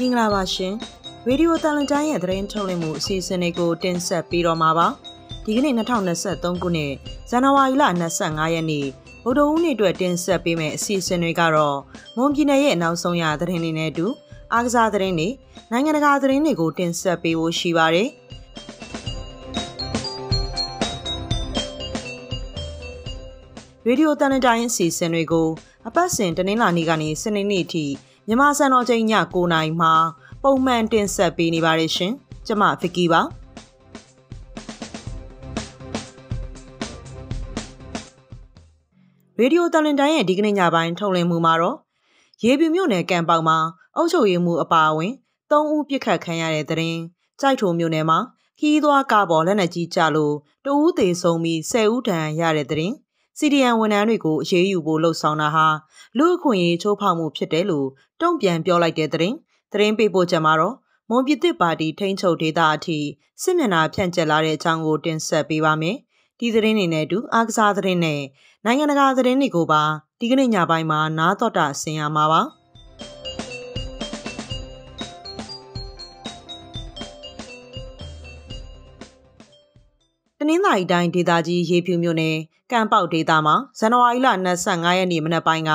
မင်္ဂလာပါရှင်ရေဒီယိုတန်လွန်တိုင်းရဲ့သတင်းထုတ်လွှင့်မှုအစီအစဉ်လေးကိုတင်ဆက်ပေးတော့မှာပါဒီကနေ့2023ခုနှစ်ဇန်နဝါရီလ25ရက်နေ့ဗုဒ္ဓဦးနေ့အတွက်တင်ဆက်ပေးမယ့်အစီအစဉ်တွေကတော့မွန်ပြည်နယ်ရဲ့နောက်ဆုံးရသတင်းတွေနဲ့အတူအားကစားသတင်းတွေနိုင်ငံတကာသတင်းတွေကိုတင်ဆက်ပေးဖို့ရှိပါတယ်ရေဒီယိုတန်လွန်တိုင်းအစီအစဉ်တွေကိုအပတ်စဉ်တနင်္လာနေ့ကနေစနေနေ့ထိ မြန်မာစံတော်ချိန်ည9:00နာရီမှာပုံမှန်တင်ဆက်ပေးနေပါတယ်ရှင်။ကျွန်မဗစ်ကီပါ။ရေဒီယိုတလန်တိုင်းရဲ့ဒီကနေ့ညပိုင်းထုတ်လွှင့်မှုမှာတော့ရေပြူမြို့နယ်ကံပေါင်မှာအုပ်ချုပ်ရေးမှုအပါအဝင်၃ဦးပြစ်ခတ်ခံရတဲ့တဲ့ရင်ကြိုက်ထုံမြို့နယ်မှာခီးသွားကားပေါ်လက်နက်ကြီးကျလို့တဦးသေးဆုံးပြီး၁၀ဦးဒဏ်ရာရတဲ့တဲ့ရင် စီဒီအန်ဝန်ထမ်းတွေကိုအရေးယူဖို့လှုံ့ဆော်တာဟာလူအခွင့်အရေးချိုးဖောက်မှုဖြစ်တယ်လို့တုံ့ပြန်ပြောလိုက်တဲ့သတင်းသတင်းပေးပို့ချက်မှာတော့မွန်ပြည်သစ်ပါတီထိန်းချုပ်ဒေသအထိစစ်မျက်နှာဖြန့်ကျက်လာတဲ့အကြောင်းကိုတင်ဆက်ပေးပါမယ်။ဒီသတင်းတွေနဲ့အတူအားကစားသတင်းနဲ့နိုင်ငံတကာသတင်းတွေကိုပါဒီကနေ့ညပိုင်းမှာနားတော်တာဆင်ရမှာပါ။တနင်္သာရီတိုင်းဒေသကြီးရေဖြူမြို့နယ် ကံပေါက်ဒေသမှာဇန်နဝါရီလ25ရက်နေ့မနက်ပိုင်းက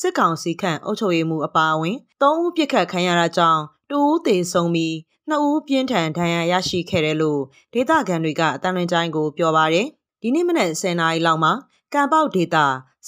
စစ်ကောင်စီခန့်အုပ်ချုပ်ရေးမှူးအပါအဝင်3ဦးပြစ်ခတ်ခံရတာကြောင့်2ဦးသေဆုံးပြီး2ဦးပြင်းထန်ဒဏ်ရာရရှိခဲ့တယ်လို့ဒေသခံတွေကအတန်လွင်ကျိုင်းကိုပြောပါရယ်ဒီနေ့မနက်10:00နာရီလောက်မှာကံပေါက်ဒေသ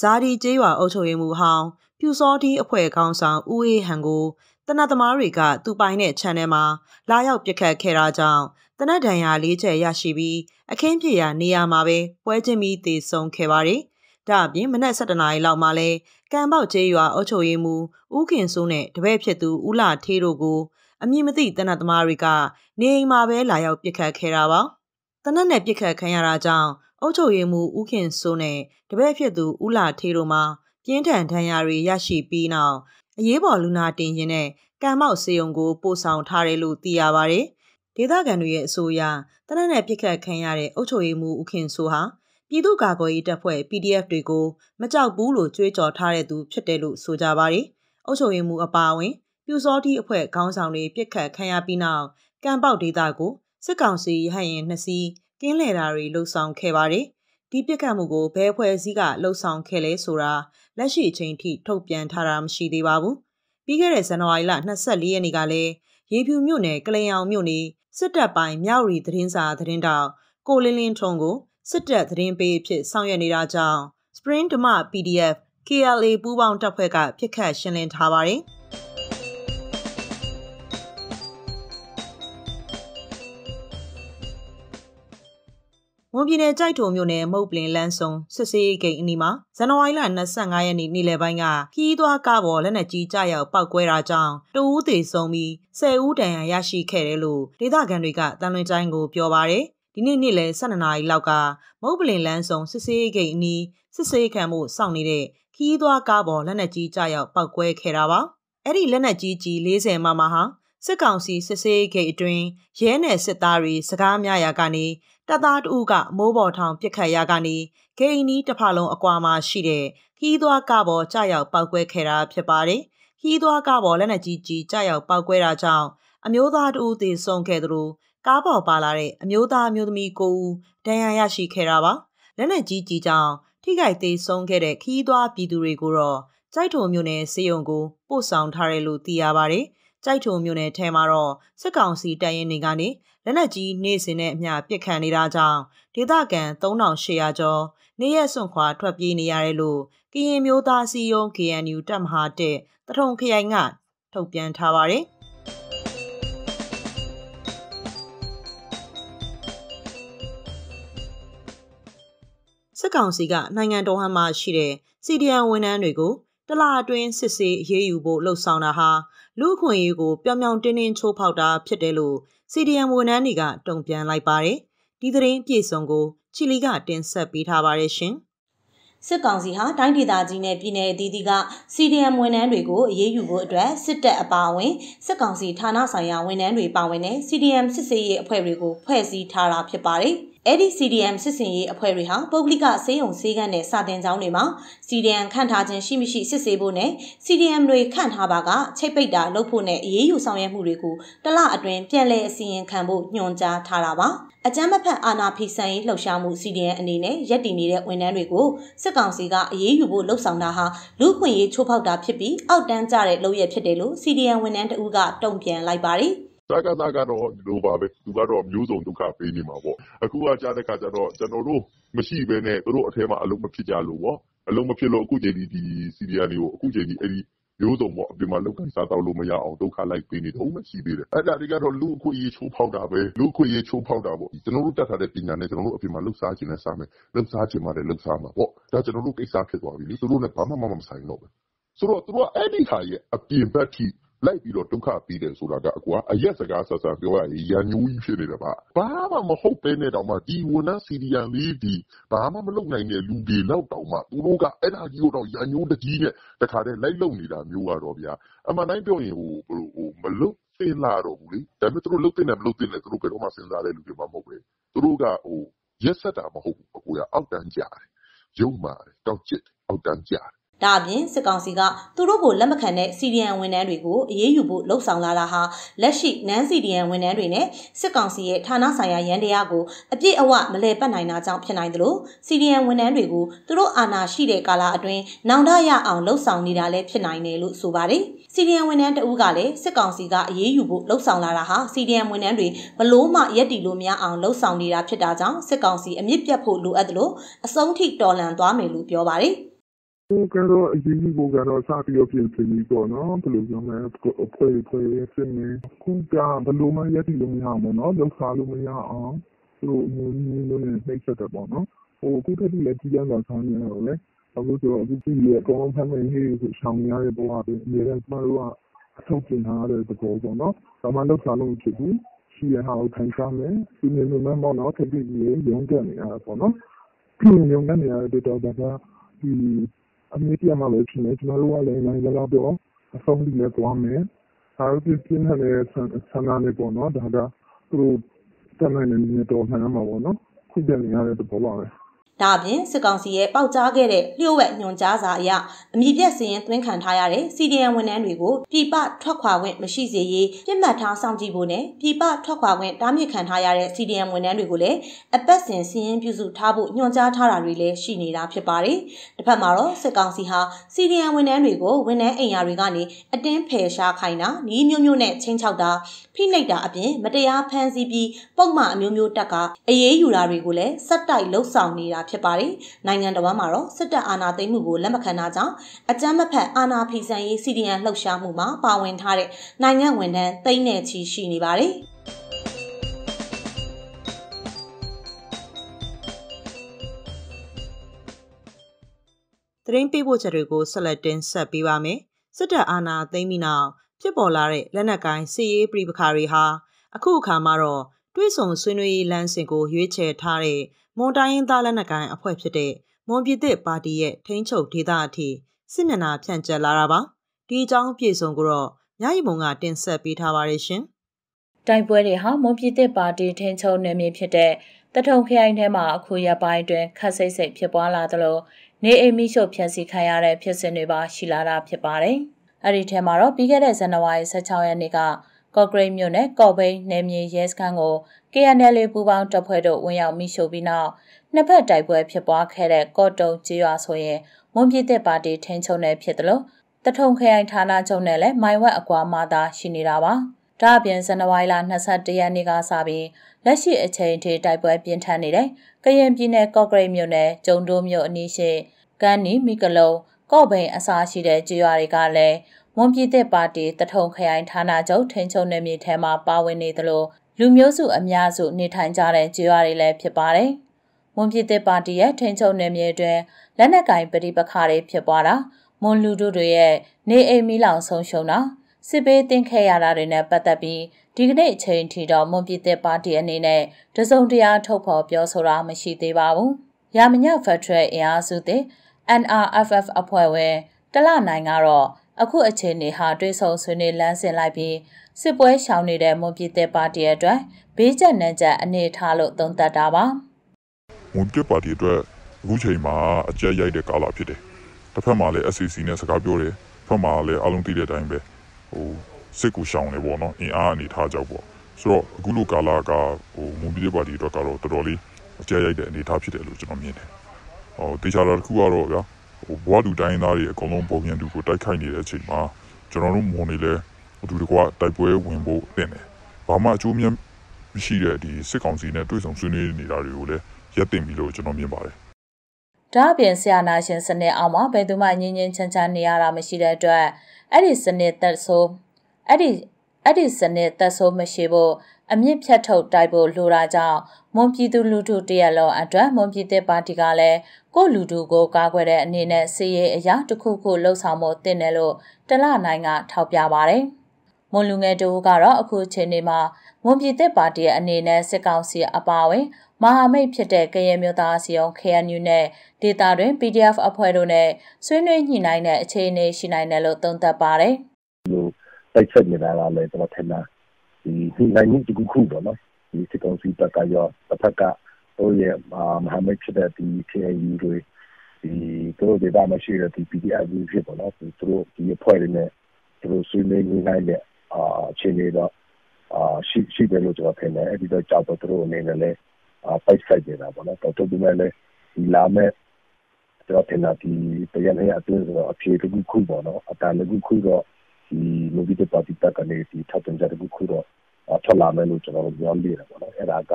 ဇာဒီကျေးရွာအုပ်ချုပ်ရေးမှူးဟောင်းပြူစောတီအဖွဲ့ခေါင်းဆောင်ဦးအေးဟန်ကိုတနတ်သမားတွေကသူ့ပိုင်တဲ့ channel မှာလာရောက်ပြစ်ခတ်ခဲ့တာကြောင့်တ နတ်ဒဏ်ရာလေးချက်ရရှိပြီးအခင်းဖြစ်ရာနေရာမှာပဲပွဲချင်းပြီးတည်ဆုံခဲ့ပါတယ်။ဒါအပြင်မနက်7:00နာရီလောက်မှာလဲကံပေါက်ကျေးရွာအုပ်ချုပ်ရေးမှူးဦးခင်စိုးနဲ့တပည့်ဖြစ်သူဦးလာထေးတို့ကိုအမည်မသိတနတ်သမားတွေကနေအိမ်မှာပဲလာရောက်ပစ်ခတ်ခဲ့တာပါ။တနတ်နဲ့ပစ်ခတ်ခံရတာကြောင့်အုပ်ချုပ်ရေးမှူးဦးခင်စိုးနဲ့တပည့်ဖြစ်သူဦးလာထေးတို့မှာပြင်းထန်ဒဏ်ရာတွေရရှိပြီးနောက်အရေးပေါ်လူနာတင်ရင်နဲ့ကံမောက်စေုံကိုပို့ဆောင်ထားတယ်လို့သိရပါတယ်။ ဒေသခံတွေရဲ့အဆိုအရတနက်နဲ့ပြစ်ခတ်ခံရတဲ့အုပ်ချုပ်ရေးမှူးဦးခင်ဆိုဟာပြည်သူ့ကာကွယ်ရေးတပ်ဖွဲ့ PDF တွေကိုမကြောက်ဘူးလို့ကြွေးကြော်ထားတဲ့သူဖြစ်တယ်လို့ဆိုကြပါတယ်။အုပ်ချုပ်ရေးမှူးအပါအဝင်ပြူစောတိအဖွဲ့ခေါင်းဆောင်တွေပြစ်ခတ်ခံရပြီးနောက်ကံပေါက်ဒေသကိုစစ်ကောင်စီရဟတ်ရင်နှစ်စီးကင်းလှည့်တာတွေလှုပ်ဆောင်ခဲ့ပါတယ်။ဒီပြစ်ခတ်မှုကိုဘဲဖွဲ့စည်းကလှုပ်ဆောင်ခဲ့လဲဆိုတာလက်ရှိအချိန်ထိထုတ်ပြန်ထားတာမရှိသေးပါဘူး။ပြီးခဲ့တဲ့ဇန်နဝါရီလ24ရက်နေ့ကလည်း ရေဖြူမြို့နယ်ကလိန်အောင်မြို့နယ်စစ်တပ်ပိုင်းမြောက်ရီသတင်းစာသတင်းတောက်ကိုလင်းလင်းထုံကိုစစ်တပ်သတင်းပေးအဖြစ်ဆောင်ရွက်နေတာကြောင့် Spring Dema PDF KLA ပူးပေါင်းတပ်ဖွဲ့ကပြစ်ခတ်ရှင်းလင်းထားပါတယ်။ မွန်ပြည်နယ်ကြိုက်ထုံမြို့နယ်မုတ်ပလင်လန်းစုံစစ်စေးဂိတ်အနီးမှာဇန်နဝါရီလ25ရက်နေ့နေ့လယ်ပိုင်းကခီးသွွားကားပေါ်လက်နက်ကြီးကြားရောက်ပောက်ကွဲတာကြောင့်တဦးသေဆုံးပြီး10ဦးဒဏ်ရာရရှိခဲ့တယ်လို့ဒေသခံတွေကတန်လွင်ကျိုင်းကိုပြောပါရယ်ဒီနေ့နေ့လယ်12နာရီလောက်ကမုတ်ပလင်လန်းစုံစစ်စေးဂိတ်အနီးစစ်စေးခံမှုစောင့်နေတဲ့ခီးသွွားကားပေါ်လက်နက်ကြီးကြားရောက်ပောက်ကွဲခဲ့တာပါအဲ့ဒီလက်နက်ကြီးကြီး40မမဟာစစ်ကောင်စီစစ်စေးဂိတ်အတွင်းရဲနယ်စစ်သားတွေစကားများရာကနေ တပ်သားတဦးကမိုးပေါ်ထောင်ပစ်ခတ်ရာကနေဂိတ်နီးတစ်ဖလုံးအကွာမှာရှိတဲ့ခီးသွွားကပေါ်ကြောက်ရောက်ပောက်ကွဲခဲ့တာဖြစ်ပါတယ်။ခီးသွွားကပေါ်လက်နက်ကြီးကြီးကြောက်ရောက်ပောက်ကွဲတာကြောင့်အမျိုးသားတဦးသေဆုံးခဲ့သလိုကားပေါ်ပါလာတဲ့အမျိုးသားမျိုးသမီး9ဦးဒဏ်ရာရရှိခဲ့တာပါ။လက်နက်ကြီးကြီးကြောင့်ထိခိုက်သေးဆုံးခဲ့တဲ့ခီးသွွားပြည်သူတွေကိုတော့ကြိုက်ထုံမြို့နယ်စေယုံကိုပို့ဆောင်ထားတယ်လို့သိရပါတယ်။ ကြိုက်ထုံမြို့နယ်ထဲမှာတော့စစ်ကောင်စီတပ်ရင်းတွေကနေလက်နက်ကြီးနေစဉ်နဲ့အမျှပစ်ခတ်နေတာကြောင့်ဒေသခံ3800ကျော်နေရက်စွန့်ခွာထွက်ပြေးနေရတယ်လို့ကရင်မျိုးသားစီယုံ KNU တပ်မဟာတဲ့တထုံခရိုင်ကထုတ်ပြန်ထားပါတယ်စစ်ကောင်စီကနိုင်ငံတော်ဟန်မှာရှိတဲ့စီဒီအန်ဝန်ထမ်းတွေကိုတလအတွင်းစစ်ဆေးအရေးယူဖို့လှုံ့ဆော်တာဟာ လူ့အခွင့်အရေးကိုပြောင်ပြောင်တင်းတင်းချိုးဖောက်တာဖြစ်တယ်လို့ CDM ဝန်ထမ်းတွေကတုံ့ပြန်လိုက်ပါတယ်။ဒီသတင်းအပြည့်စုံကိုချီလီကတင်ဆက်ပေးထားပါတယ်ရှင်။စစ်ကောင်စီဟာတိုင်းဒေသကြီးနဲ့ပြည်내အသီးသီးက CDM ဝန်ထမ်းတွေကိုအရေးယူဖို့အတွက်စစ်တပ်အပါအဝင်စစ်ကောင်စီဌာနဆိုင်ရာဝန်ထမ်းတွေပါဝင်တဲ့ CDM စစ်ဆေးရေးအဖွဲ့တွေကိုဖွဲ့စည်းထားတာဖြစ်ပါတယ်။ အဲ့ဒီ CDM စစ်စင်ရေးအဖွဲ့တွေဟာပုဂ္ဂလိကစေယုံစေးကန်းနဲ့စာတင်ကျောင်းတွေမှာ CDM ခန့်ထားခြင်းရှိမရှိစစ်ဆေးဖို့နဲ့ CDM တွေခန့်ထားပါကချိတ်ပိတ်တာလုပ်ဖို့နဲ့အရေးယူဆောင်ရွက်မှုတွေကိုတလအတွင်းပြန်လည်အစီရင်ခံဖို့ညွှန်ကြားထားတာပါအကြမ်းမဖက်အာဏာဖီဆန်ရေးလှုပ်ရှားမှု CDN အနေနဲ့ရက်တည်နေတဲ့ဝန်ထမ်းတွေကိုစစ်ကောင်စီကအရေးယူဖို့လှုံ့ဆော်တာဟာလူ့ခွင့်ရေးချိုးဖောက်တာဖြစ်ပြီးအောက်တန်းကျတဲ့လုပ်ရဖြစ်တယ်လို့ CDN ဝန်ထမ်းတဦးကတုံ့ပြန်လိုက်ပါတယ် စကားသားကတော့ ဒီလိုပါပဲ သူကတော့ မျိုးစုံ ဒုက္ခပေးနေမှာပေါ့ အခုကကြားတဲ့ခါကျတော့ ကျွန်တော်တို့ မရှိဘဲနဲ့ သူတို့အထဲမှာ အလုံးမဖြစ်ကြလို့ပေါ့အလုံးမဖြစ်လို့ အခုချိန်ဒီဒီ CDN တွေကို အခုချိန်ဒီအဲ့ဒီ မျိုးစုံပေါ့ အပြင်မှာလောက်ကန်စားတော့လို့ မရအောင် ဒုက္ခလိုက်ပေးနေတော့မရှိသေးတယ် အဲ့ဒါတွေကတော့ လူအခွင့်အရေး ချိုးဖောက်တာပဲ လူအခွင့်အရေး ချိုးဖောက်တာပေါ့ ကျွန်တော်တို့ တတ်ထားတဲ့ပညာနဲ့ ကျွန်တော်တို့ အပြင်မှာလှုပ်ရှားခြင်းနဲ့စားမယ်လှုပ်ရှားခြင်းမှာလည်းလှုပ်ရှားမှာပေါ့ ဒါ ကျွန်တော်တို့ကိစ္စ ဖြစ်သွားပြီလေ သူတို့လည်းဘာမှမမဆိုင်တော့ဘူး ဆိုတော့ သူတို့အဲ့ဒီဟာရဲ့ အပြင်ဘက်ထိ လိုက်ပြီးတော့ဒုက္ခပေးတယ်ဆိုတာကအကွာအရက်စကားဆက်ဆက်ပြောရရင်ရန်ညူးကြီးဖြစ်နေတာပါဘာမှမဟုတ်ပဲနဲ့တောင်မှဒီဝန်ထမ်းစီဒီယန်လေးဒီဘာမှမလုပ်နိုင်တဲ့လူတွေလောက်တောင်မှသူတို့ကအဲ့ဒါကြီးကိုတော့ရန်ညူးတကြီးနဲ့တခါတည်းလိုက်လုံနေတာမျိုးကတော့ဗျာအမှန်တိုင်းပြောရင်ဟိုဟိုမလုပ်သိလာတော့ဘူးလေဒါပေမဲ့သူတို့လုပ်တဲ့နဲ့မလုပ်တဲ့နဲ့သူတို့ဘယ်တော့မှစဉ်းစားတဲ့လူတွေမှမဟုတ်ပဲသူတို့ကဟိုရက်ဆက်တာမဟုတ်ဘူးအကိုရအောက်တန်းကြတယ်ရုံမာတယ်တောက်ကျစ်အောက်တန်းကြတယ် ဒါအပြင်စစ်ကောင်စီကသူတို့ကိုလက်မခံတဲ့စီဒီအန်ဝန်ထမ်းတွေကိုအရေးယူဖို့လှုံ့ဆော်လာတာဟာလက်ရှိနန်းစီဒီအန်ဝန်ထမ်းတွေနဲ့စစ်ကောင်စီရဲ့ဌာနဆိုင်ရာရန်တရားကိုအပြည့်အဝမလဲပတ်နိုင်တာကြောင့်ဖြစ်နိုင်တယ်လို့စီဒီအန်ဝန်ထမ်းတွေကိုသူတို့အာဏာရှိတဲ့ကာလအတွင်းနောင်တရအောင်လှုံ့ဆော်နေတာလည်းဖြစ်နိုင်တယ်လို့ဆိုပါတယ်စီဒီအန်ဝန်ထမ်းတဦးကလည်းစစ်ကောင်စီကအရေးယူဖို့လှုံ့ဆော်လာတာဟာစီဒီအန်ဝန်ထမ်းတွေဘလို့မှရက်တီလို့မရအောင်လှုံ့ဆော်နေတာဖြစ်တာကြောင့်စစ်ကောင်စီအမြင့်ပြတ်ဖို့လိုအပ်တယ်လို့အဆုံးထိတော်လှန်သွားမယ်လို့ပြောပါတယ် ကိုကတော့အရေးကြီးကိုကတော့စပြီးတော့ပြင်ဆင်ပြီးပေါ့နော်ဘယ်လိုပြောမလဲအဖွဲ့ဖွဲ့စစ်နေခုကဘယ်လိုမှရည်တည်လို့မရအောင်ပေါ့နော်လောက်စားလို့မရအောင်သူတို့မျိုးမျိုးမျိုးနဲ့နှိမ့်ဆက်တယ်ပေါ့နော်ဟိုအခုတည်းကလည်းကြီးရမ်းတာဆောင်းနေတော့လေအခုဆိုအခုကြည့်ရအကောင်ဖမ်းမင်းဟေးကိုရှောင်းရတဲ့ဘဝတွေအများနဲ့ကျမတို့ကအထောက်ကျင်ထားတဲ့သဘောပေါ့နော်ဒါမှလောက်စားလို့မဖြစ်ဘူးရှိရဟာကိုထိုင်စားမယ်ဒီနေ့မှမောင်းတော့ထိပ်ပြီးရုံးတက်နေရတာပေါ့နော်ရုံးတက်နေရတဲ့တော့ဒါကဒီ အမေတရားမှလည်းဖြစ်နေကျွန်တော်တို့ကလည်းနိုင်ငံလောက်တော့အဆုံးဒီနဲ့သွားမယ်အားပြပြင်းတဲ့ဆန္ဒနဲ့ပေါ့နော်ဒါကသူတို့တတ်နိုင်တဲ့နည်းတော့မှန်မှာပေါ့နော်ခုပြန်နေရတဲ့သဘောပါပဲ ဒါအပြင်စစ်ကောင်စီရဲ့ပေါက်ကြားခဲ့တဲ့လျှို့ဝှက်ညွန်ကြားစာအရအမည်ပြက်စည်ရင်သွင်းခံထားရတဲ့ CDN ဝန်ထမ်းတွေကိုပြည်ပထွက်ခွာခွင့်မရှိစေရေးပြစ်မှတ်ထားစောင့်ကြည့်ဖို့နဲ့ပြည်ပထွက်ခွာခွင့်တားမြစ်ခံထားရတဲ့ CDN ဝန်ထမ်းတွေကိုလည်းအပတ်စဉ်စည်ရင်ပြုစုထားဖို့ညွှန်ကြားထားတာတွေလည်းရှိနေတာဖြစ်ပါတယ်။တစ်ဖက်မှာတော့စစ်ကောင်စီဟာ CDN ဝန်ထမ်းတွေကိုဝန်ထမ်းအိမ်ယာတွေကနေအတင်းဖယ်ရှားခိုင်းတာဤမျိုးမျိုးနဲ့ချင်းချောက်တာဖိနှိပ်တာအပြင်မတရားဖမ်းဆီးပြီးပုံမှန်အမျိုးမျိုးတက်ကအရေးယူတာတွေကိုလည်းစက်တိုက်လှုပ်ဆောင်နေတာဖြစ်ပါတယ်။နိုင်ငံတော်မှာတော့စစ်တပ်အာဏာသိမ်းမှုကိုလက်မခံတာကြောင့်အကြမ်းမဖက်အာဏာဖီဆန်ရေးစီဒီအန်လှုပ်ရှားမှုမှာပါဝင်ထားတဲ့နိုင်ငံဝန်ထမ်းသိန်းနဲ့ချီရှိနေပါတယ်။သတင်းပေးပို့ချက်တွေကိုဆက်လက်တင်ဆက်ပေးပါမယ်။စစ်တပ်အာဏာသိမ်းပြီးနောက်ဖြစ်ပေါ်လာတဲ့လက်နက်ကိုင်စစ်ရေးပြည်ပခါတွေဟာအခုအခါမှာတော့တွဲဆုံဆွေးနွေးရေးလမ်းစဉ်ကိုရွေးချယ်ထားတဲ့ မွန်တိုင်းရင်းသားလက်နက်ကိုင်အဖွဲ့ဖြစ်တဲ့မွန်ပြည်သစ်ပါတီရဲ့ထိန်းချုပ်ဒေသအထိစစ်မျက်နှာဖြန့်ကျက်လာတာပါဒီအကြောင်းပြေဆုံးကိုတော့ညရီမုံကတင်ဆက်ပေးထားပါရရှင်တိုက်ပွဲတွေဟာမွန်ပြည်သစ်ပါတီထိန်းချုပ်နယ်မြေဖြစ်တဲ့တထုံခရိုင်ထဲမှာအခုရပိုင်းတွင်ခတ်စိတ်စိတ်ဖြစ်ပွားလာသလိုနေအိမ်မိရှုဖျက်ဆီးခံရတဲ့ဖြစ်စဉ်တွေပါရှိလာတာဖြစ်ပါတယ်။အဲ့ဒီထဲမှာတော့ပြီးခဲ့တဲ့ဇန်နဝါရီ16ရက်နေ့က ကော့ဂရိတ်မြို့နယ်ကော့ဘိန်းနယ်မြေရဲစခန်းကို KNL ပူပေါင်းတပ်ဖွဲ့တို့ဝင်ရောက်မိရှို့ပြီးနောက်နှစ်ဖက်တိုက်ပွဲဖြစ်ပွားခဲ့တဲ့ကော့တုံကျေးရွာဆိုရင်မွန်ပြည်သက်ပါတီထင်းချုံနယ်ဖြစ်တယ်လို့တထုံခရိုင်ဌာနချုပ်နဲ့လည်းမိုင်ဝက်အကွာမှသာရှိနေတာပါ။ဒါအပြင်ဇန်နဝါရီလ22ရက်နေ့ကစပြီးလက်ရှိအချိန်ထိတိုက်ပွဲပြင်းထန်နေတယ်။ကရင်ပြည်နယ်ကော့ဂရိတ်မြို့နယ်ကျုံတိုးမြို့အနီးရှိကန်းနီမိကလုံးကော့ဘိန်အစာရှိတဲ့ကျေးရွာတွေကလည်း မွန်ပြည်သက်ပါတီတထုံခရိုင်ဌာနချုပ်ထိန်ချုံနယ်မြေထဲမှာပါဝင်နေသလိုလူမျိုးစုအများစုနေထိုင်ကြတဲ့ကျေးရွာတွေလည်းဖြစ်ပါတယ်။မွန်ပြည်သက်ပါတီရဲ့ထိန်ချုံနယ်မြေအတွင်းလက်နက်ကင်ပဋိပက္ခတွေဖြစ်ပွားတာမွန်လူတို့တွေရဲ့နေအိမ်မီလောင်ဆုံးရှုံးတာစစ်ပေးတင်ခဲ့ရတာတွေနဲ့ပတ်သက်ပြီးဒီကနေ့အချိန်ထိတော့မွန်ပြည်သက်ပါတီအနေနဲ့တစုံတရာထုတ်ဖော်ပြောဆိုတာမရှိသေးပါဘူး။ရာမညဖက်ထရက်အင်အားစုတဲ့ NRFF အဖွဲ့ဝင်တလနိုင်ကတော့ အခုအခြေအနေဟာတွေးဆုံဆွေးနွေးလမ်းစဉ်လိုက်ပြီးစစ်ပွဲရှောင်နေတဲ့မွန်ပြည်သက်ပါတီအတွက်ဘေးကျက်နံကျက်အနေထားလို့သုံးသပ်တာပါဝန်ပြပါတီအတွက်အခုချိန်မှာအကြက်ရိုက်တဲ့ကာလဖြစ်တယ်တစ်ဖက်မှာလည်း SCC နဲ့စကားပြောတယ်ဖက်မှာလည်းအလုံးသိတဲ့အတိုင်းပဲဟိုစစ်ကူရှောင်နေပေါ့နော်အင်အားအနေထားကြောက်ပေါ့ဆိုတော့အခုလိုကာလကဟိုမွန်ပြည်ပါတီအတွက်ကတော့တော်တော်လေးအကြက်ရိုက်တဲ့အနေထားဖြစ်တယ်လို့ကျွန်တော်မြင်တယ်ဟိုတေချာတာတစ်ခုကတော့ဗျာဟို ဘွားလူတိုင်းသားတွေအကုန်လုံးပုံမြန်တူကိုတိုက်ခိုက်နေတဲ့အချိန်မှာကျွန်တော်တို့မွန်နေလဲအတူတကွတိုက်ပွဲဝင်ဖို့တင်တယ်ဘာမှအကျိုးမြတ်မရှိတဲ့ဒီစစ်ကောင်စီနဲ့တွေ့ဆုံဆွေးနွေးနေတာတွေကိုလည်းရပ်တင်ပြီလို့ကျွန်တော်မြင်ပါတယ်။ဒါအပြင်ဆရာနာရှင်စနစ်အောင်မှာဘယ်သူမှငြင်းငြင်းချမ်းချမ်းနေရတာမရှိတဲ့အတွက်အဲ့ဒီစနစ်သက်ဆိုးအဲ့ဒီအဲ့ဒီစနစ်သက်ဆိုးမရှိဖို့ အမြင့်ဖြတ်ထုတ်တိုက်ဖို့လိုတာကြောင့်မွန်ပြည်သူလူထုတရက်လုံးအတွက်မွန်ပြည်သစ်ပါတီကလည်းကိုလူထုကိုကာကွယ်တဲ့အနေနဲ့စီရေးအရာတစ်ခုခုလှုပ်ဆောင်ဖို့တင်တယ်လို့တလနိုင်ကထောက်ပြပါတယ်။မွန်လူငယ်တို့ကတော့အခုချိန်နေမှာမွန်ပြည်သစ်ပါတီရဲ့အနေနဲ့စစ်ကောင်စီအပါအဝင်မဟာမိတ်ဖြစ်တဲ့ကရင်မျိုးသားအစည်းအရုံး KNU နဲ့ဒေတာတွင် PDF အဖွဲ့တို့နဲ့ဆွေးနွေးညှိနှိုင်းတဲ့အခြေအနေရှိနိုင်တယ်လို့သုံးသပ်ပါတယ်။ဒီတိုက်ချက်နေတာကလည်းကျွန်တော်ထင်တာ ဒီဒီနိုင်မှုတခုခုပေါ့နော်ဒီစစ်ကောင်စီတပ်ကရောတစ်ဖက်ကတို့ရဲ့မဟာမိတ်ဖြစ်တဲ့ဒီ KNU တွေဒီတို့ဒေတာမရှိတဲ့ဒီ PDF ဖြစ်ပေါ့နော်သူတို့ဒီအဖွဲ့တွေနဲ့သူတို့ဆွေးနွေးညှိနှိုင်းတဲ့အာအခြေအနေတော့အာရှိရှိတယ်လို့ကျွန်တော်ထင်တယ်အဲ့ဒီတော့ကြောက်တော့သူတို့အနေနဲ့လည်းအာပိုက်ဆိုင်နေတာပေါ့နော်တော်တော်ဒီမဲ့လည်းဒီလာမဲ့ကျွန်တော်ထင်တာဒီတရားနဲ့အတွင်းဆိုတော့အဖြေတခုခုပေါ့နော်အတန်တခုခုတော့ဒီလူကြီးပါတီတက်ကနေဒီထောက်တင်ကြတခုခုတော့ ထွက်လာမယ်လို့ကျွန်တော်တို့ပြောနေတယ်ပေါ့နော်အဲ့ဒါက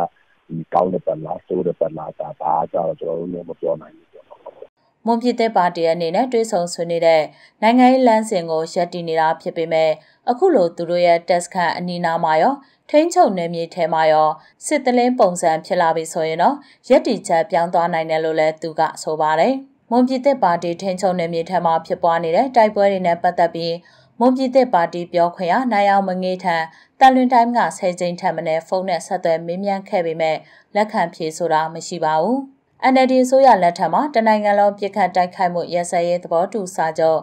ဒီကောင်းတဲ့ပတ်လားဆိုးတဲ့ပတ်လားဒါဘာကြတော့ကျွန်တော်တို့လည်းမပြောနိုင်ဘူးပေါ့နော်မွန်ပြည်သက်ပါတီအနေနဲ့တွေးဆုံဆွေးနွေးတဲ့နိုင်ငံရေးလမ်းစဉ်ကိုရပ်တည်နေတာဖြစ်ပေမဲ့အခုလိုသူတို့ရဲ့ test ခန့်အနီးနားမှာရောထိန်းချုပ်နယ်မြေထဲမှာရောစစ်တလင်းပုံစံဖြစ်လာပြီဆိုရင်တော့ရက်တီချက်ပြောင်းသွားနိုင်တယ်လို့လည်းသူကဆိုပါတယ်။မွန်ပြည်သက်ပါတီထိန်းချုပ်နယ်မြေထဲမှာဖြစ်ပွားနေတဲ့တိုက်ပွဲတွေနဲ့ပတ်သက်ပြီး မွန်ပြည်သက်ပါတီပြောခွင့်ရနိုင်အောင်မငေးထံတန်လွင်တိုင်းကဆယ်ကြိမ်ထက်မနည်းဖုန်းနဲ့ဆက်သွယ်မေးမြန်းခဲ့ပေမဲ့လက်ခံဖြေဆိုတာမရှိပါဘူး။ NLD ဆိုရလက်ထက်မှာတနိုင်ငံလုံးပြစ်ခတ်တိုက်ခိုက်မှုရစရဲသဘောတူစာချုပ်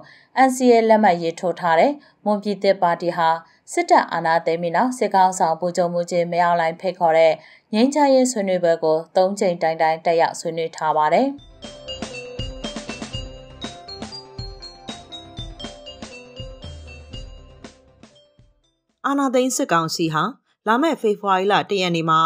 NCA လက်မှတ်ရေးထိုးထားတဲ့မွန်ပြည်သစ်ပါတီဟာစစ်တပ်အာဏာသိမ်းပြီးနောက်စစ်ကောင်ဆောင်ပူကြုံမှုချင်းမရောက်လိုက်ဖိတ်ခေါ်တဲ့ငင်းချရေးဆွေးနွေးပွဲကို၃ချိန်တိုင်တိုင်တက်ရောက်ဆွေးနွေးထားပါတယ်။ အာနာသိန်းစစ်ကောင်စီဟာလာမယ့်ဖေဖော်ဝါရီလ၁ရက်နေ့မှာ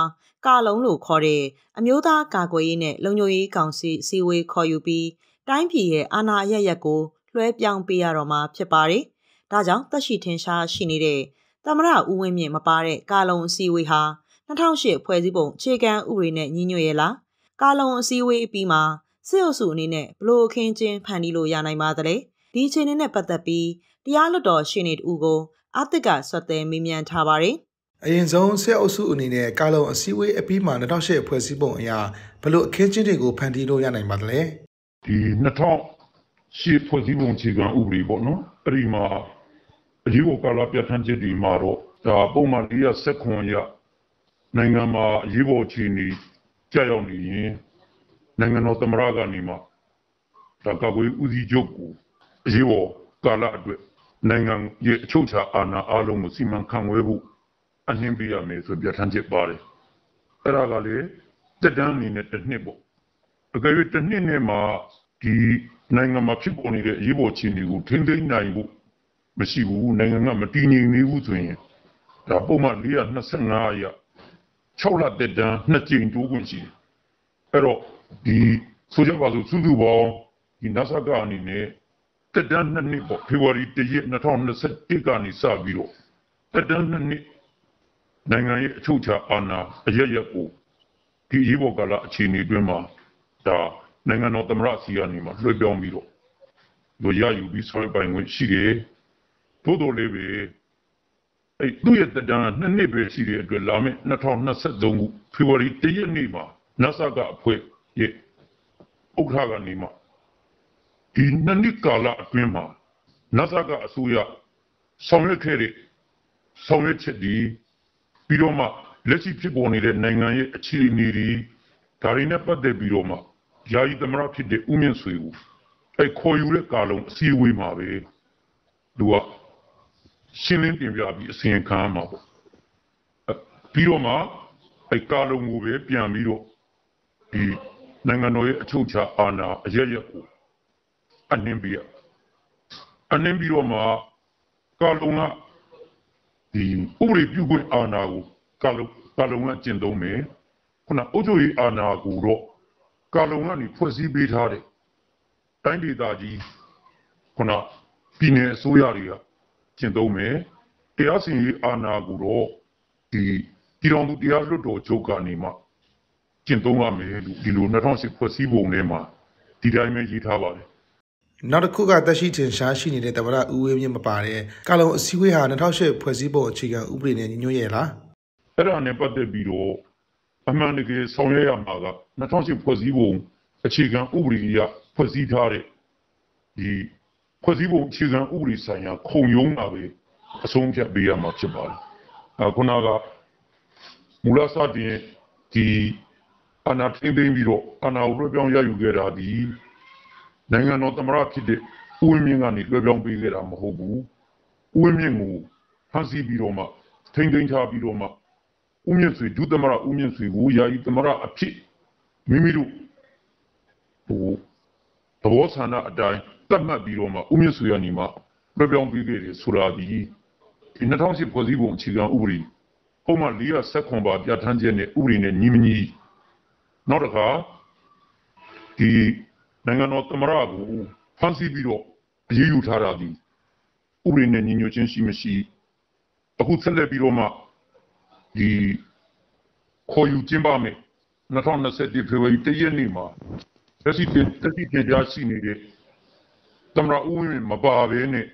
ကာလုံးလို့ခေါ်တဲ့အမျိုးသားကာကွယ်ရေးနဲ့လုံခြုံရေးကောင်စီစီဝေးခေါ်ယူပြီးတိုင်းပြည်ရဲ့အာဏာအရရက်ကိုလွှဲပြောင်းပေးရတော့မှာဖြစ်ပါတယ်။ဒါကြောင့်တက်ရှိထင်ရှားရှိနေတဲ့သမရဦးဝင်းမြင့်မပါတဲ့ကာလုံအစည်းအဝေးဟာ2008ဖွဲ့စည်းပုံအခြေခံဥပဒေနဲ့ညီညွတ်ရဲ့လားကာလုံအစည်းအဝေးအပြီးမှာစစ်အုပ်စုအနေနဲ့ဘလို့အခင်းချင်းဖန်တီးလို့ရနိုင်ပါသလဲဒီအခြေအနေနဲ့ပတ်သက်ပြီးတရားလွတ်တော်ရှင်းနေတူကို အသစ်ကဆွတ်သည်မေးမြန်းထားပါတယ်အရင်ဆုံးဆက်အုပ်စုအနေနဲ့ကာလုံအစည်းအဝေးအပြီးမှာ2008ဖွဲ့စည်းပုံအရာဘလို့အခင်းချင်းတွေကိုဖန်တီးလို့ရနိုင်ပါသလဲဒီ2008ဖွဲ့စည်းပုံခြေခံဥပဒေပေါ့နော်အဲ့ဒီမှာအရေးပေါ်ကာလပြဋ္ဌာန်းချက်ဒီမှာတော့ဒါပုံမှန်419ရနိုင်ငံမှာအရေးပေါ်အခြေအနေကြာရောက်နေရင်နိုင်ငံတော်သမ္မတကနေမှဒါကကွေးဦးစီးချုပ်ကိုအရေးပေါ်ကာလအတွက် နိုင်ငံရဲ့အချုပ်အခြာအာဏာအလုံးကိုစီမံခန့်ခွဲဖို့အနှင်းပေးရမယ်ဆိုပြဋ္ဌာန်းချက်ပါတယ်အဲ့ဒါကလေတက်တန်းအနေနဲ့တစ်နှစ်ပေါ့အကယ်၍တစ်နှစ်နဲ့မှဒီနိုင်ငံမှာဖြစ်ပေါ်နေတဲ့အရေးပေါ်အခြေအနေကိုထိန်းသိမ်းနိုင်ဖို့မရှိဘူးနိုင်ငံကမတည်ငြိမ်နေဘူးဆိုရင်ဒါပုံမှန်425ရ6လတက်တန်းနှစ်ကြိမ်တိုးခွင့်ရှိတယ်အဲ့တော့ဒီဆိုကြပါစို့စုစုပေါင်းဒီ NASA ကအနေနဲ့ တက်တန်းနှစ်နှစ်ပေါ့ဖေဖော်ဝါရီ1ရက်2021ကနေစပြီးတော့တက်တန်းနှစ်နှစ်နိုင်ငံရဲ့အချုပ်အခြာအာဏာအရရက်ကိုဒီရေးပေါ်ကာလအခြေအနေအတွင်းမှာဒါနိုင်ငံတော်သမ္မတစီကနေမှလွှဲပြောင်းပြီးတော့တို့ရယူပြီးဆွဲပိုင်ခွင့်ရှိတယ်သို့တော်လည်းပဲအဲ့သူ့ရဲ့တဒန်းနှစ်နှစ်ပဲရှိတဲ့အတွက်လာမယ့်2023ခုဖေဖော်ဝါရီ1ရက်နေ့မှာ NASA ကအဖွဲ့ရဲ့ဥက္ကဋ္ဌကနေမှ ဒီနှစ်နှစ်ကာလအတွင်းမှာ NASA ကအစိုးရဆောင်ရွက်ခဲ့တဲ့ဆောင်ရွက်ချက်ဒီပြီးတော့မှလက်ရှိဖြစ်ပေါ်နေတဲ့နိုင်ငံရဲ့အခြေအနေတွေဒါတွေနဲ့ပတ်သက်ပြီးတော့မှယာယီသမရဖြစ်တဲ့ဦးမြင့်ဆွေကိုအဲခေါ်ယူတဲ့ကာလုံအစည်းအဝေးမှာပဲသူကရှင်းလင်းတင်ပြပြီးအစီရင်ခံမှာပေါ့ပြီးတော့မှအဲကာလုံကိုပဲပြန်ပြီးတော့ဒီနိုင်ငံတော်ရဲ့အချုပ်အခြာအာဏာအရရက်ကို အနှင်းပြီးရအနှင်းပြီးတော့မှကာလုံကဒီဥပဒေပြုခွင့်အာဏာကိုကာလုံကာလုံကကျင့်သုံးမယ်ခုနအုပ်ချုပ်ရေးအာဏာကိုတော့ကာလုံကနေဖွဲ့စည်းပေးထားတဲ့တိုင်းဒေသကြီးခုနပြည်နယ်အစိုးရတွေကကျင့်သုံးမယ်တရားစီရင်ရေးအာဏာကိုတော့ဒီပြည်တော်သူတရားလွတ်တော်ချုပ်ကနေမှကျင့်သုံးရမယ်လို့ဒီလို2010ဖွဲ့စည်းပုံထဲမှာဒီတိုင်းပဲရေးထားပါတယ် နောက်တစ်ခုကတက်ရှိထင်ရှားရှိနေတဲ့တမရဦးဝင်းမြင့်မပါတဲ့ကာလုံအစည်းအဝေးဟာ2008ဖွဲ့စည်းပုံအခြေခံဥပဒေနဲ့ညီညွတ်ရဲ့လားအဲ့ဒါနဲ့ပတ်သက်ပြီးတော့အမှန်တကယ်ဆောင်ရွက်ရမှာက2008ဖွဲ့စည်းပုံအခြေခံဥပဒေအရဖွဲ့စည်းထားတဲ့ဒီဖွဲ့စည်းပုံအခြေခံဥပဒေဆိုင်ရာခုံရုံးတာပဲအဆုံးဖြတ်ပေးရမှာဖြစ်ပါတယ်အခုနကမူလစတင်ဒီအနာထိမ့်သိမ့်ပြီးတော့အနာကိုလွှဲပြောင်းရယူခဲ့တာဒီ နိုင်ငံတော်သမ္မတဖြစ်တဲ့ဦးဝင်းမြင့်ကနေလွှဲပြောင်းပေးခဲ့တာမဟုတ်ဘူးဦးဝင်းမြင့်ကိုဖမ်းဆီးပြီးတော့မှထိမ့်သိမ်းထားပြီးတော့မှဦးမြင့်ဆွေဒုသမ္မတဦးမြင့်ဆွေကိုယာယီသမ္မတအဖြစ်မိမိတို့ဟိုသဘောဆန္ဒအတိုင်းတတ်မှတ်ပြီးတော့မှဦးမြင့်ဆွေကနေမှလွှဲပြောင်းပေးခဲ့တယ်ဆိုတာဒီဒီ2008ဖွဲ့စည်းပုံအခြေခံဥပဒေပုံမှန်416ပါပြဋ္ဌာန်းချက်နဲ့ဥပဒေနဲ့ညီမညီနောက်တစ်ခါဒီ နိုင်ငံတော်သမ္မတကိုဖမ်းဆီးပြီးတော့အရေးယူထားတာဒီဥပဒေနဲ့ညီညွတ်ခြင်းရှိမရှိအခုဆက်လက်ပြီးတော့မှဒီခေါ်ယူကျင်းပမယ်2021ဖေဖော်ဝါရီ1ရက်နေ့မှာတက်စီတက်စီတင်ပြရှိနေတဲ့သမ္မတဦးဝင်းမြင့်မပါဘဲနဲ့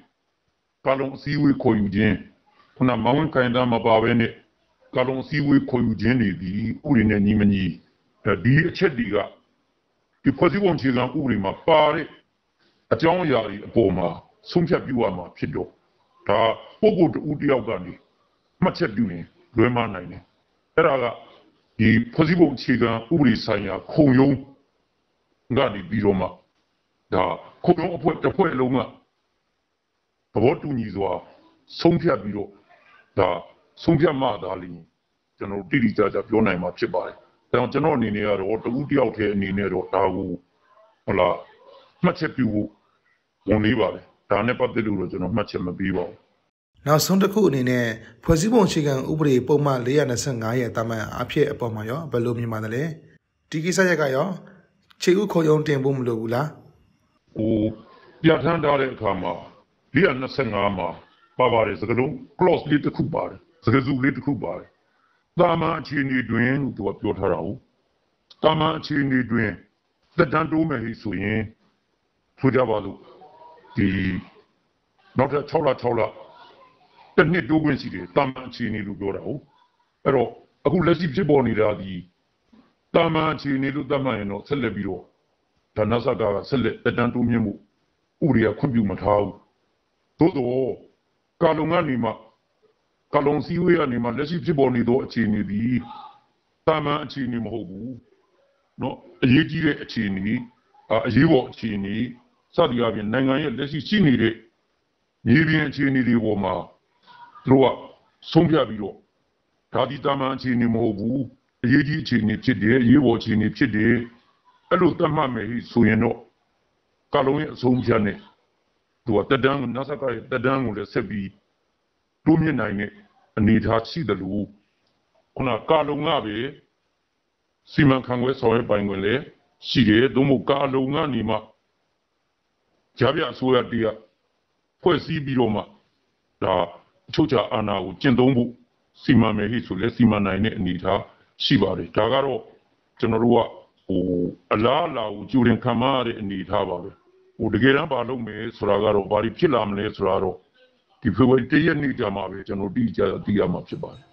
ကာလုံအစည်းအဝေးခေါ်ယူခြင်းခုနမောင်ခိုင်တာမပါဘဲနဲ့ကာလုံအစည်းအဝေးခေါ်ယူခြင်းတွေဒီဥပဒေနဲ့ညီမညီဒီအချက်တွေက ဒီဖွဲ့စည်းပုံအခြေခံဥပဒေမှာပါတဲ့အကြောင်းအရာတွေအပေါ်မှာဆုံးဖြတ်ပြုရမှာဖြစ်တော့ဒါပုဂ္ဂိုလ်တဦးတယောက်ကနေမှတ်ချက်ပြုရင်လွဲမနိုင်တယ်အဲ့ဒါကဒီဖွဲ့စည်းပုံအခြေခံဥပဒေဆိုင်ရာခုံရုံးကနေပြီးတော့မှဒါခုံရုံးအဖွဲ့တစ်ဖွဲ့လုံးကသဘောတူညီစွာဆုံးဖြတ်ပြီးတော့ဒါဆုံးဖြတ်မှသာလျှင်ကျွန်တော်တိတိကျကျပြောနိုင်မှာဖြစ်ပါတယ် ဒါကြောင့်ကျွန်တော်အနေနဲ့ကတော့တဦးတယောက်တည်းအနေနဲ့တော့ဒါကိုဟုတ်လားမှတ်ချက်ပြုဖို့ဝန်လေးပါတယ်ဒါနဲ့ပတ်သက်လို့တော့ကျွန်တော်မှတ်ချက်မပေးပါဘူးနောက်ဆုံးတစ်ခုအနေနဲ့ဖွဲ့စည်းပုံအခြေခံဥပဒေပုံမှန်425ရဲ့တာမန်အဖြစ်အပေါ်မှာရောဘယ်လိုမြင်ပါသလဲဒီကိစ္စရက်ကရောခြေဥခေါ်ရုံတင်ဖို့မလိုဘူးလားဟိုပြဋ္ဌာန်းထားတဲ့အခါမှာ425မှာပါပါတယ်စကားလုံး clause လေးတစ်ခုပါတယ်စကားစုလေးတစ်ခုပါတယ် တာမန်အခြေအနေတွင်သူကပြောထားတာဟုတ်တာမန်အခြေအနေတွင်သက်တမ်းတိုးမယ်ဟိဆိုရင်ဆိုကြပါလို့ဒီနောက်ထပ်6လ6လတစ်နှစ်တိုးခွင့်ရှိတယ်တာမန်အခြေအနေလို့ပြောတာဟုတ်အဲ့တော့အခုလက်ရှိဖြစ်ပေါ်နေတာဒီတာမန်အခြေအနေလို့သတ်မှတ်ရင်တော့ဆက်လက်ပြီးတော့ဒါနဆက်ကကဆက်လက်တက်တန်းတိုးမြင့်မှုဥရိယခွင့်ပြုမထားဘူးသို့တော့ကာလုံကနေမှ ကာလုံစည်းဝေးကနေမှလက်ရှိဖြစ်ပေါ်နေသောအခြေအနေဒီတာမန်အခြေအနေမဟုတ်ဘူးเนาะအရေးကြီးတဲ့အခြေအနေအာအရေးပေါ်အခြေအနေစသည်အပြင်နိုင်ငံရဲ့လက်ရှိရှိနေတဲ့မြေပြင်အခြေအနေတွေပေါ်မှာသူတို့ကဆုံးဖြတ်ပြီးတော့ဒါဒီတာမန်အခြေအနေမဟုတ်ဘူးအရေးကြီးအခြေအနေဖြစ်တယ်အရေးပေါ်အခြေအနေဖြစ်တယ်အဲ့လိုသတ်မှတ်မယ်ဟိဆိုရင်တော့ကာလုံရဲ့အဆုံးဖြတ်နဲ့သူကတက်တန်းနတ်ဆက်ကရဲ့တက်တန်းကိုလည်းဆက်ပြီးတိုးမြင့်နိုင်တဲ့ အနေအထားရှိတယ်လို့ခုနကာလုံကပဲစီမံခန့်ခွဲဆောင်ရွက်ပိုင်ခွင့်လည်းရှိတယ်သို့မဟုတ်ကာလုံကနေမှကြားပြအစိုးရတရားဖွဲ့စည်းပြီးတော့မှဒါအချုပ်ချာအာဏာကိုကျင့်သုံးဖို့စီမံမယ်ဟိဆိုလဲစီမံနိုင်တဲ့အနေအထားရှိပါတယ်ဒါကတော့ကျွန်တော်တို့ကဟိုအလားအလာကိုကြိုတင်ခံမရတဲ့အနေအထားပါပဲဟိုတကယ်တမ်းဘာလုပ်မယ်ဆိုတာကတော့ဘာဖြစ်လာမလဲဆိုတာတော့ ဒီဖေဖော်ဝါရီတရက်နေ့ကြာမှာပဲကျွန်တော်တိကျသိရမှာဖြစ်ပါတယ်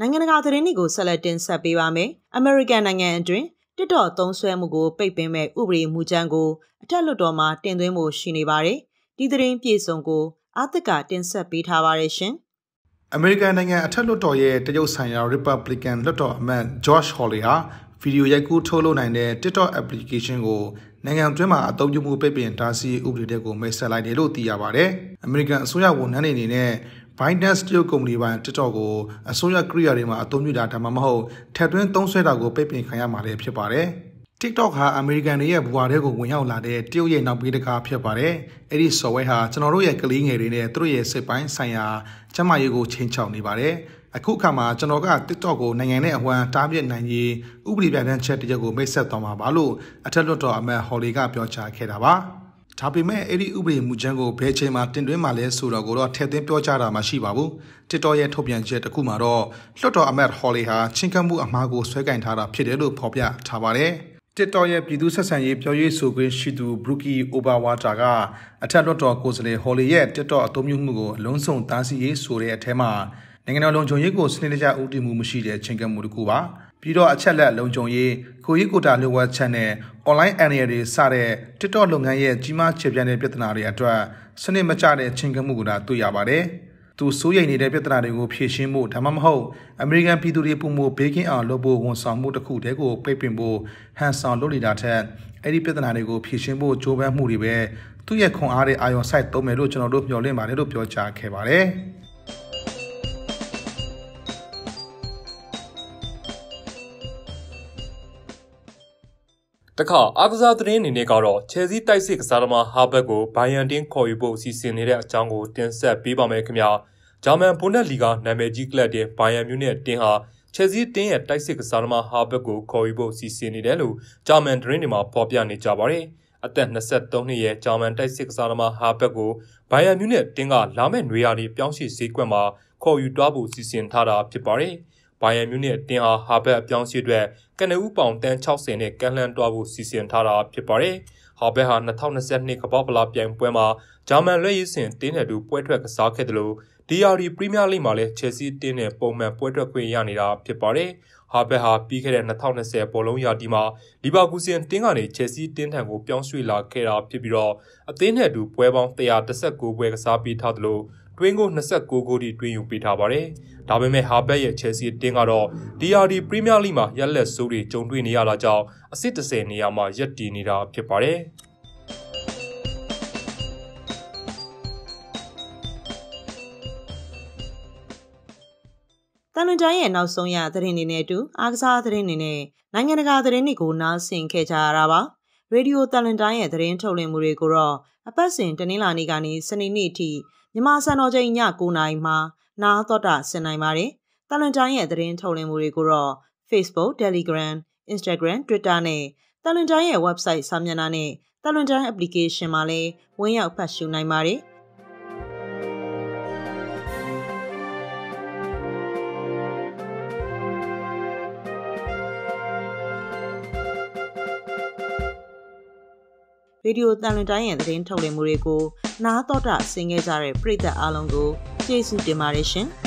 နိုင်ငံတကာသတင်းတွေကိုဆက်လက်တင်ဆက်ပေးပါမယ်။ American နိုင်ငံအတွင်း TikTok သုံးစွဲမှုကိုပိတ်ပင်မဲ့ဥပဒေမူကြမ်းကိုအထက်လွှတ်တော်မှာတင်သွင်းဖို့ရှိနေပါတယ်။ဒီသတင်းပြေဆုံးကိုအာသစ်ကတင်ဆက်ပေးထားပါတယ်ရှင်။အမေရိကန်နိုင်ငံအထက်လွှတ်တော်ရဲ့တရုတ်ဆိုင်ရာ Republican လွှတ်တော်အမတ် Josh Hawley ဟာဗီဒီယိုရိုက်ကူးထုတ်လုပ်နိုင်တဲ့ TikTok application ကိုနိုင်ငံတွင်းမှာအသုံးပြုမှုပိတ်ပင်တားဆီးဥပဒေတက်ကိုမိတ်ဆက်လိုက်တယ်လို့သိရပါတယ်။ American အစိုးရဝန်ထမ်းတွေအနေနဲ့ Binance တရုတ်ကုမ္ပဏီပိုင် TikTok ကိုအစိုးရကိရိယာတွေမှာအသုံးပြုတာဒါမှမဟုတ်ထပ်သွင်းသုံးစွဲတာကိုပိတ်ပင်ခံရမှာလည်းဖြစ်ပါတယ်။ TikTok ဟာအမေရိကန်တွေရဲ့ဘဝတွေကိုဝင်ရောက်လာတဲ့တရုတ်ရဲ့နောက်ပေးတကားဖြစ်ပါတယ်။အဲ့ဒီ software ဟာကျွန်တော်တို့ရဲ့ကလေးငယ်တွေနဲ့သူတို့ရဲ့စိတ်ပိုင်းဆိုင်ရာကျန်းမာရေးကိုချိန်ချောက်နေပါတယ်။ အခုအခါမှာကျွန်တော်က TikTok ကိုနိုင်ငံနဲ့အဝမ်းတားမြစ်နိုင်ရေးဥပဒေပြဋ္ဌာန်းချက်တရက်ကိုမိတ်ဆက်သွားမှာပါလို့အထက်လွှတ်တော်အမတ်ဟော်လီကပြောကြားခဲ့တာပါ။ဒါပေမဲ့အဲ့ဒီဥပဒေမူကြမ်းကိုဘယ်ချိန်မှတင်သွင်းမှလဲဆိုတော့ကိုတော့ထည့်သွင်းပြောကြားတာမရှိပါဘူး။ TikTok ရဲ့ထုတ်ပြန်ချက်တစ်ခုမှာတော့လွှတ်တော်အမတ်ဟော်လီဟာချင်းကပ်မှုအမှားကိုဆွဲကင်ထားတာဖြစ်တယ်လို့ဖော်ပြထားပါတယ်။ TikTok ရဲ့ပြည်သူဆက်ဆံရေးပြောရေးဆိုခွင့်ရှိသူ Brookie Oberwater ကအထက်လွှတ်တော်ကိုယ်စားလှယ်ဟော်လီရဲ့ TikTok အသုံးပြုမှုကိုအလုံးစုံတားဆီးရေးဆိုတဲ့အထက်မှာ နိုင်ငံတော်လုံခြုံရေးကိုစနစ်တကျဦးတည်မှုမရှိတဲ့ချင်းကပ်မှုတစ်ခုပါ။ပြီးတော့အချက်လက်လုံခြုံရေးကိုကြီးကိုတာလိုဝက်ချက်နဲ့ online area တွေစတဲ့ TikTok လုပ်ငန်းရဲ့ကြီးမားခြေပြန့်တဲ့ပြဿနာတွေအတွက်စနစ်မကျတဲ့ချင်းကမှုကတွေ့ရပါတယ်။သူစိုးရိမ်နေတဲ့ပြဿနာတွေကိုဖြေရှင်းဖို့ဒါမှမဟုတ်အမေရိကန်ပြည်သူတွေပုံမဘေးကင်းအောင်လုပ်ဖို့ဝန်ဆောင်မှုတစ်ခုတည်းကိုပိတ်ပင်ဖို့ဟန်ဆောင်လုပ်နေတာထက်အဲ့ဒီပြဿနာတွေကိုဖြေရှင်းဖို့ကြိုးပမ်းမှုတွေပဲသူ့ရဲ့ခွန်အားတဲ့အာရုံစိုက်သုံးမယ်လို့ကျွန်တော်တို့မျှော်လင့်ပါတယ်လို့ပြောကြားခဲ့ပါတယ်။ တခါအားကစားသတင်းအနေနဲ့ကတော့ချယ်ဆီတိုက်စစ်ကစားသမားဟာဘတ်ကိုဘိုင်ယန်တင်းခေါ်ယူဖို့စီစဉ်နေတဲ့အကြောင်းကိုတင်ဆက်ပေးပါမယ်ခင်ဗျာဂျာမန်ဘွန်ဒက်လီဂါနာမည်ကြီးကလပ်တဲ့ဘိုင်ယန်မြူးနဲ့တင်းဟာချယ်ဆီတင်းရဲ့တိုက်စစ်ကစားသမားဟာဘတ်ကိုခေါ်ယူဖို့စီစဉ်နေတယ်လို့ဂျာမန်သတင်းတွေမှာဖော်ပြနေကြပါတယ်အသက်23နှစ်ရဲ့ဂျာမန်တိုက်စစ်ကစားသမားဟာဘတ်ကိုဘိုင်ယန်မြူးနဲ့တင်းကလာမယ့်နွေရာသီပြောင်းရွှေ့ဈေးကွက်မှာခေါ်ယူသွားဖို့စီစဉ်ထားတာဖြစ်ပါတယ်။ ဘိုင်ယန်မြူးနစ်အတင်းဟာဟာဘတ်အပြောင်းရှိအတွက်ကနဦးပေါင်တန်း60နဲ့ကန်လှန်တွားဖို့စီစဉ်ထားတာဖြစ်ပါတယ်။ဟာဘတ်ဟာ2022ကမ္ဘာ့ဖလားပြိုင်ပွဲမှာဂျာမန်လက်ရည်စင်တင်းနယ်တူပွဲထွက်ကစားခဲ့တယ်လို့ DRD ပရီးမီးယားလိမှာလည်းချယ်ဆီတင်းနဲ့ပုံမှန်ပွဲထွက်ခွင့်ရနေတာဖြစ်ပါတယ်။ဟာဘတ်ဟာပြီးခဲ့တဲ့2020ဘောလုံးရာဒီမှာလီဗာပူးစင်တင်းကနေချယ်ဆီတင်းထံကိုပြောင်းရွှေ့လာခဲ့တာဖြစ်ပြီးတော့အသင်းနဲ့အတူပွဲပေါင်း119ပွဲကစားပြီးထားသလို တွင်းကို29ဂိုးထိတွင်းယူပေးထားပါတယ်။ဒါပေမဲ့ဟာဘက်ရဲ့ချယ်ဆီတင်းကတော့ DRD ပရီးမီးယားလိမှာရက်လက်ဆိုးတွေကြုံတွေ့နေရတာကြောင့်အဆင့်30နေရာမှာရပ်တည်နေတာဖြစ်ပါတယ်။တန်လွန်တိုင်းရဲ့နောက်ဆုံးရသတင်းတွေနဲ့အတူအားကစားသတင်းတွေနဲ့နိုင်ငံတကာသတင်းတွေကိုနားဆင်ခဲ့ကြရတာပါရေဒီယိုတန်လွန်တိုင်းရဲ့သတင်းထုတ်လွှင့်မှုတွေကိုတော့အပတ်စဉ်တနင်္လာနေ့ကနေစနေနေ့အထိ မြန်မာစံတော်ချိန်ည9:00နာရီမှာနားတော်တာဆင်နိုင်ပါတယ်။တလွန်တိုင်းရဲ့သတင်းထုတ်လွှင့်မှုတွေကိုတော့ Facebook, Telegram, Instagram, Twitter နဲ့တလွန်တိုင်းရဲ့ website စာမျက်နှာနဲ့တလွန်တိုင်း application မှာလည်းဝင်ရောက်ဖတ်ရှုနိုင်ပါတယ်။ ရေဒီယိုတန်လွင်တိုင်းရဲ့သတင်းထုတ်လွှင့်မှုတွေကိုနားတော်တာဆင်ခဲ့ကြတဲ့ပရိသတ်အားလုံးကိုကျေးဇူးတင်ပါတယ်ရှင်။